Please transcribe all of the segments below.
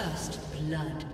First blood.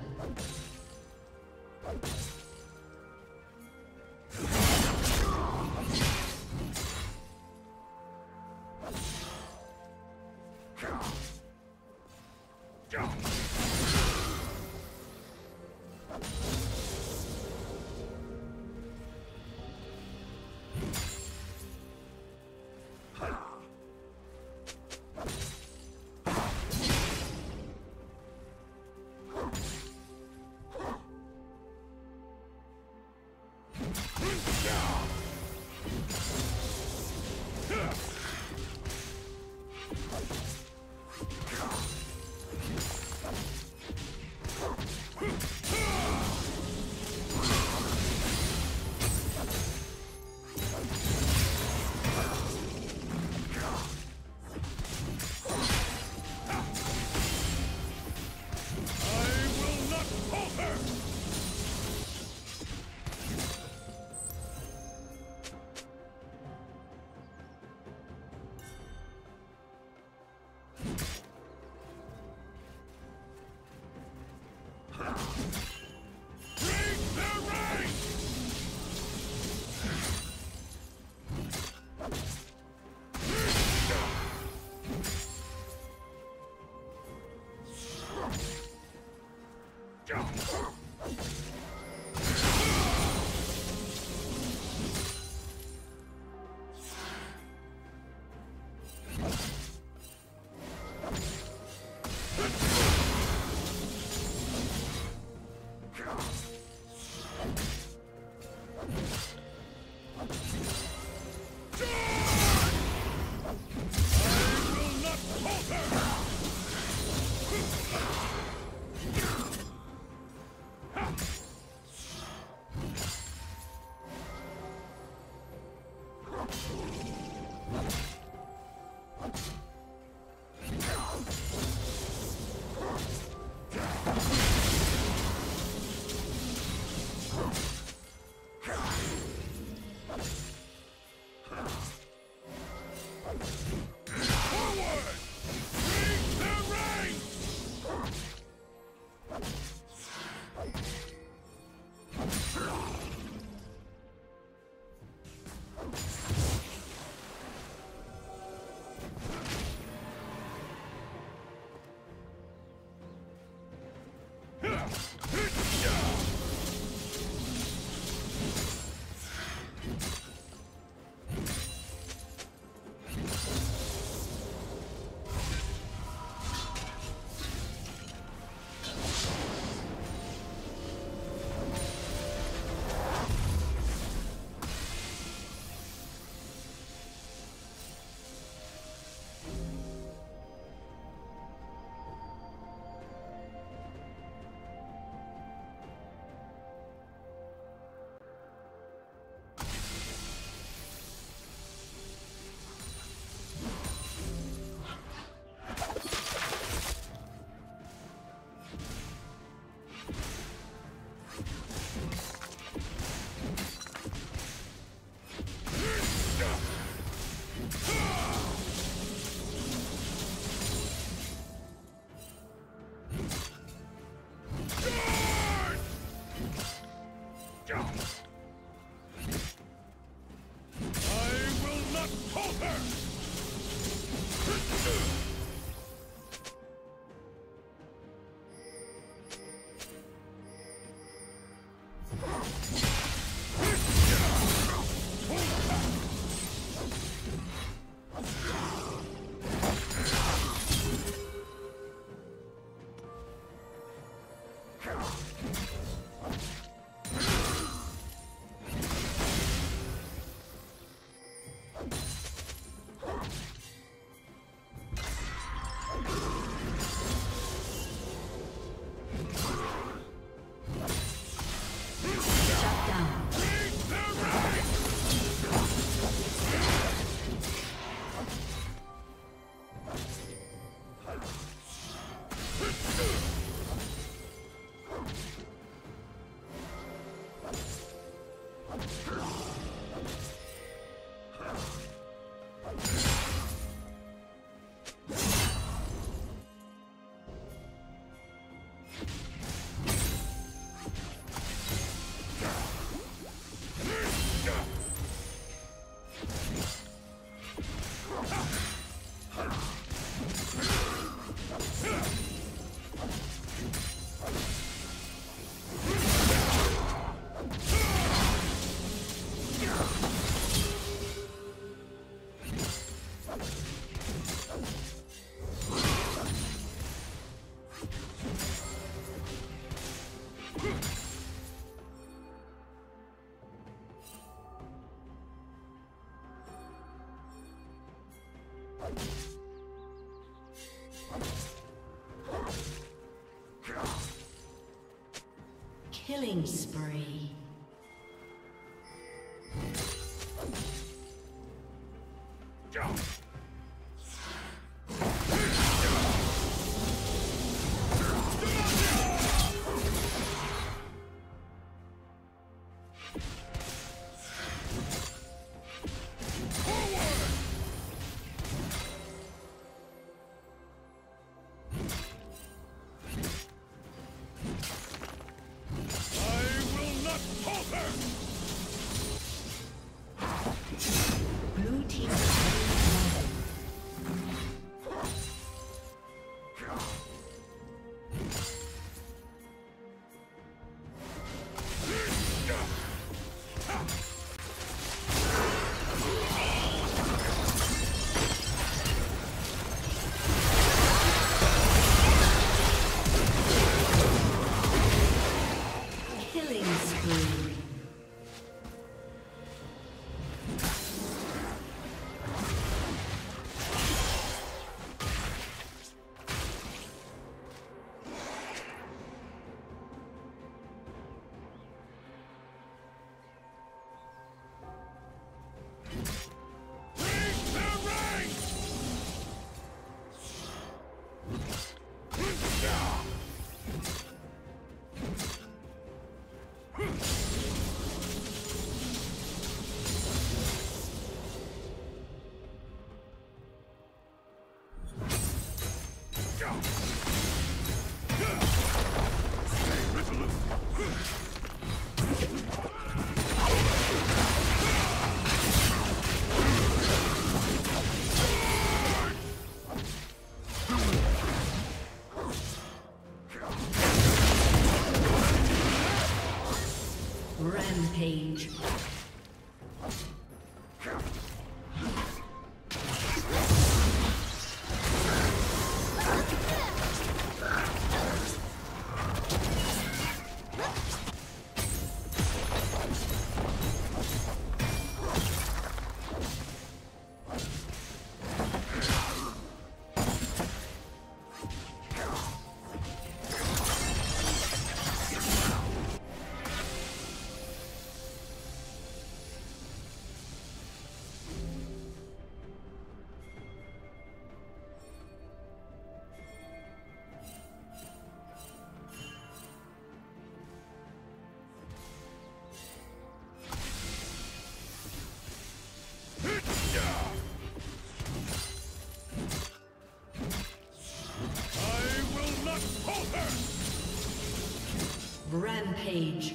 Rampage.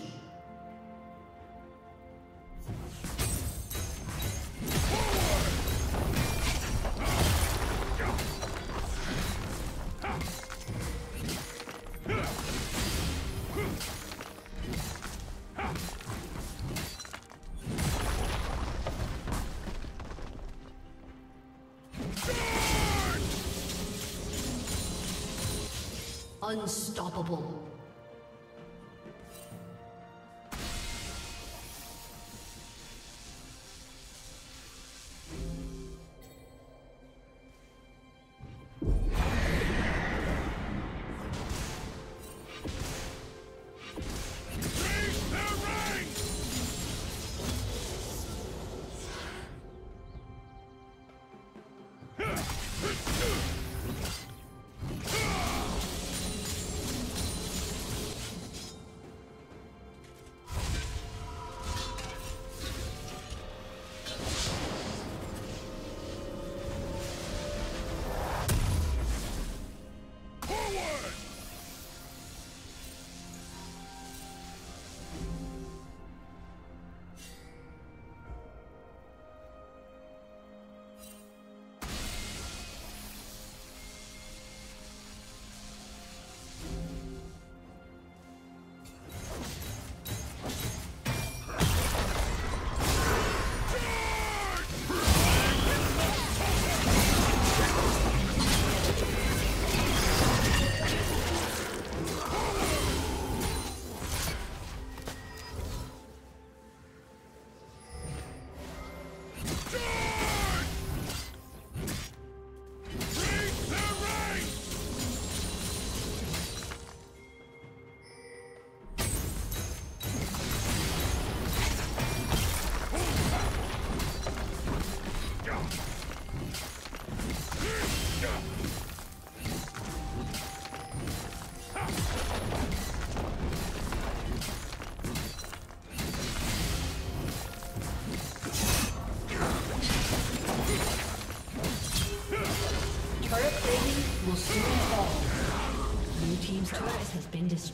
Unstoppable.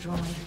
Destroyed.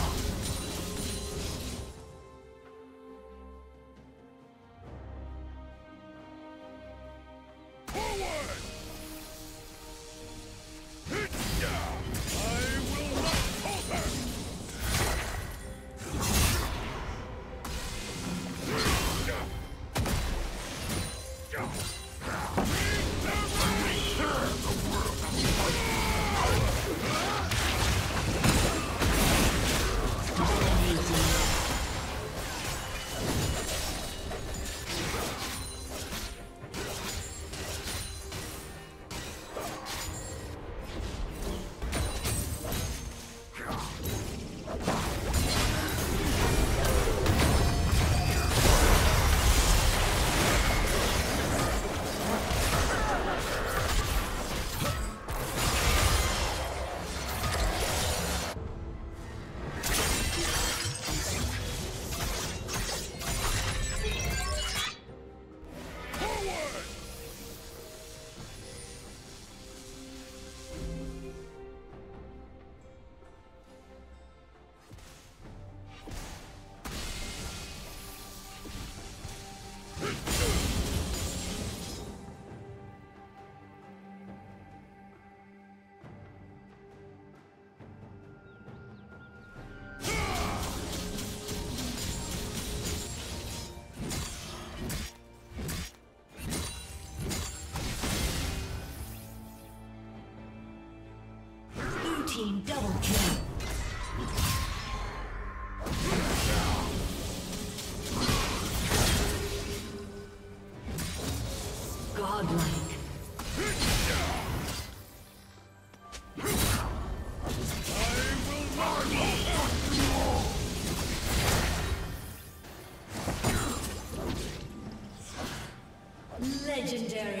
Legendary.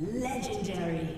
Legendary.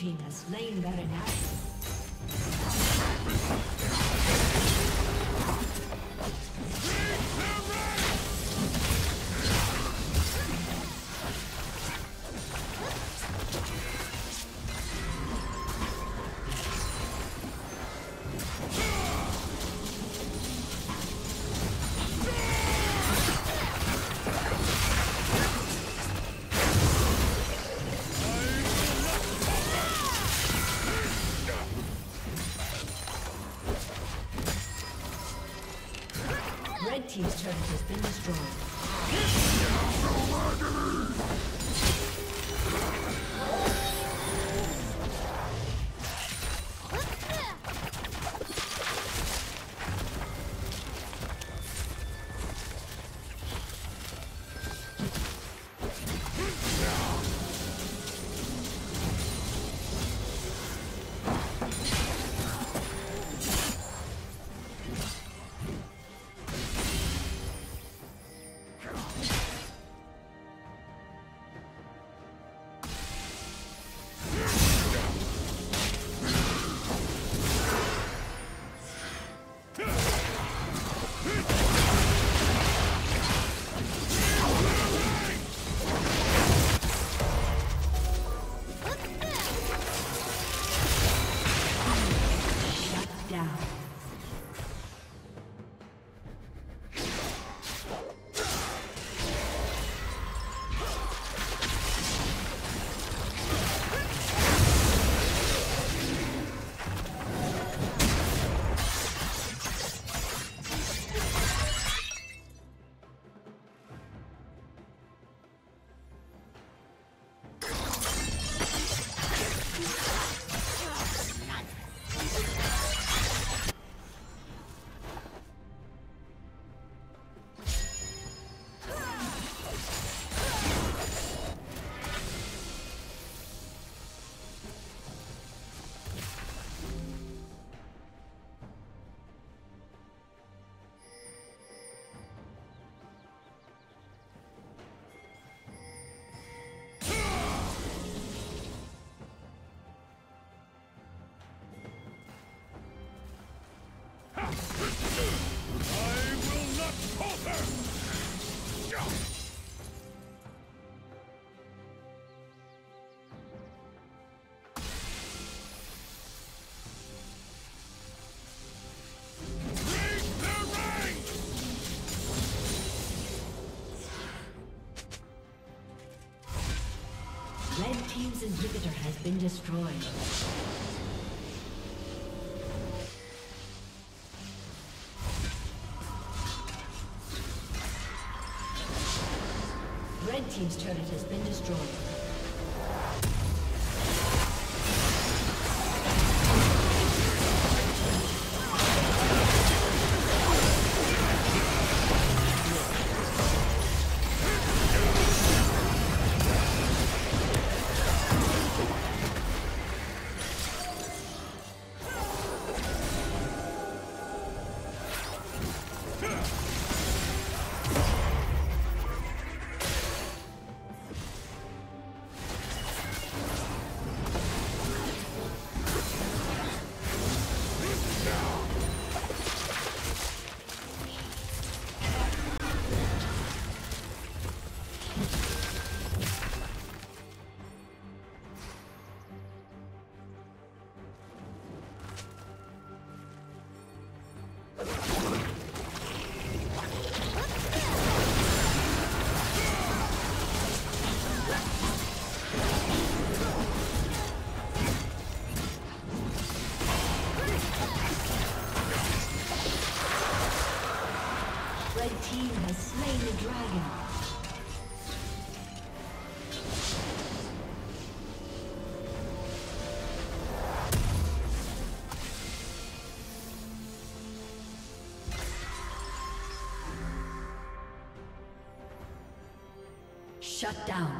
Team has slain Baron Nashor. Team's inhibitor has been destroyed. Red Team's turret has been destroyed. Shut down.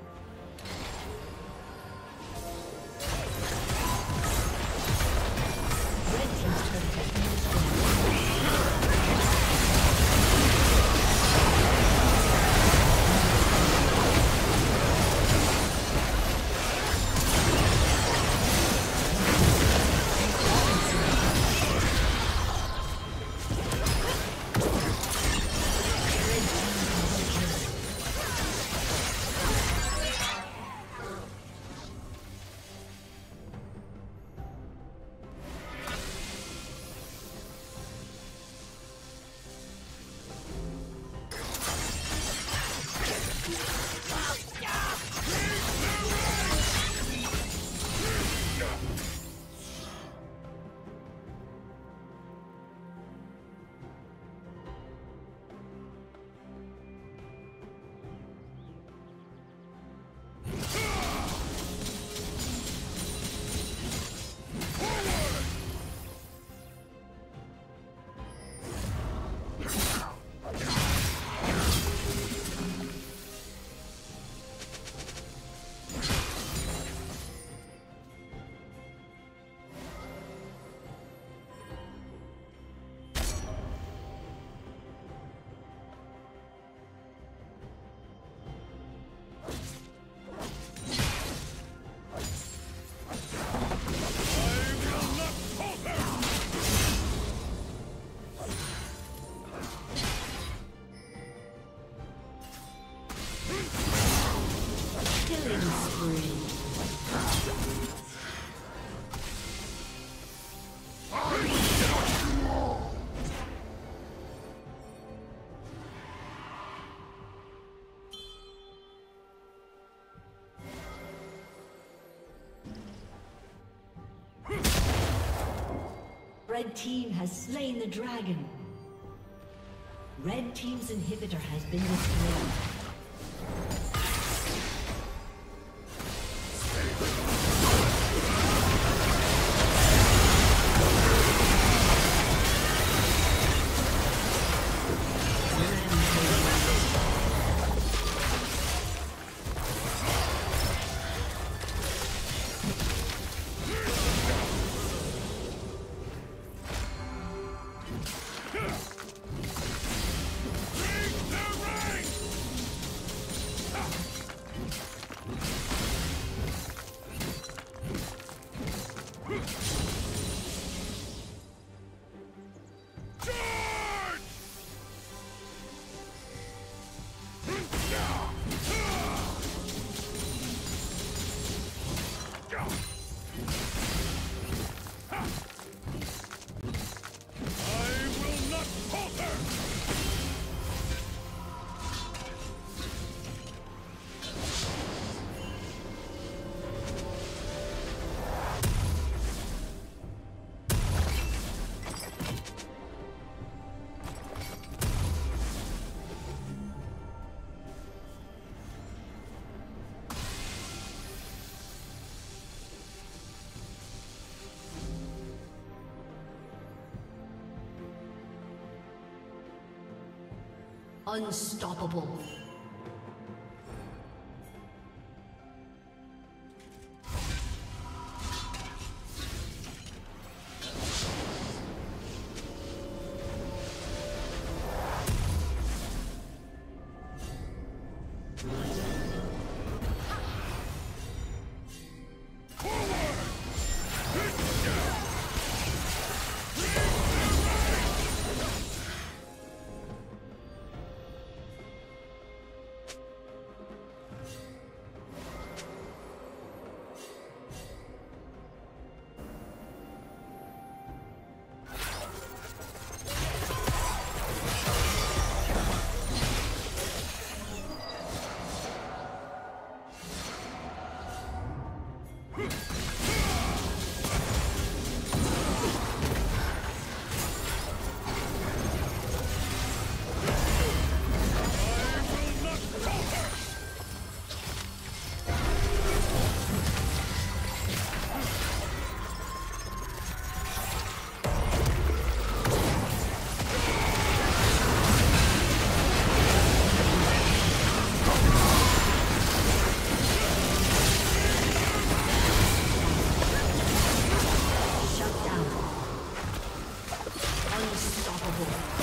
Red team has slain the dragon. Red team's inhibitor has been destroyed. Unstoppable. Destroyed.